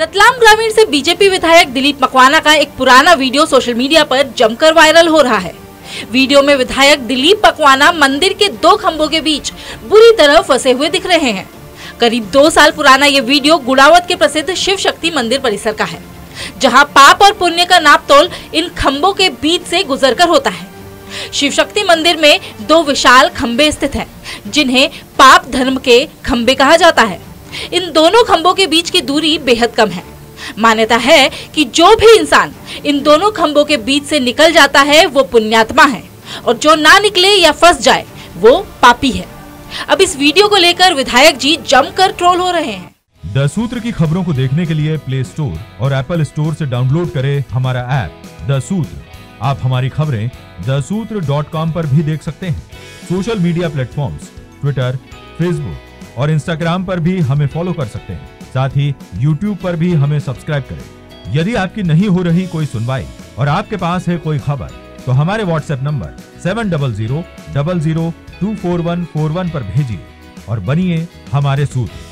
रतलाम ग्रामीण से बीजेपी विधायक दिलीप मकवाना का एक पुराना वीडियो सोशल मीडिया पर जमकर वायरल हो रहा है। वीडियो में विधायक दिलीप मकवाना मंदिर के दो खंभों के बीच बुरी तरह फंसे हुए दिख रहे हैं। करीब दो साल पुराना ये वीडियो गुड़ावत के प्रसिद्ध शिव शक्ति मंदिर परिसर का है, जहाँ पाप और पुण्य का नाप तोल इन खंभों के बीच से गुजरकर होता है। शिव शक्ति मंदिर में दो विशाल खंबे स्थित है, जिन्हें पाप धर्म के खंबे कहा जाता है। इन दोनों खंभों के बीच की दूरी बेहद कम है। मान्यता है कि जो भी इंसान इन दोनों खंभों के बीच से निकल जाता है, वो पुण्यात्मा है और जो ना निकले या फंस जाए, वो पापी है। अब इस वीडियो को लेकर विधायक जी जमकर ट्रोल हो रहे हैं। द सूत्र की खबरों को देखने के लिए प्ले स्टोर और एप्पल स्टोर से डाउनलोड करें हमारा ऐप, द सूत्र। आप हमारी खबरें द सूत्र डॉट कॉम पर भी देख सकते हैं। Social media platforms, Twitter, Facebook. और इंस्टाग्राम पर भी हमें फॉलो कर सकते हैं। साथ ही यूट्यूब पर भी हमें सब्सक्राइब करें। यदि आपकी नहीं हो रही कोई सुनवाई और आपके पास है कोई खबर तो हमारे WhatsApp number seven double zero double zero two four one four one पर भेजिए और बनिए हमारे सूत्र।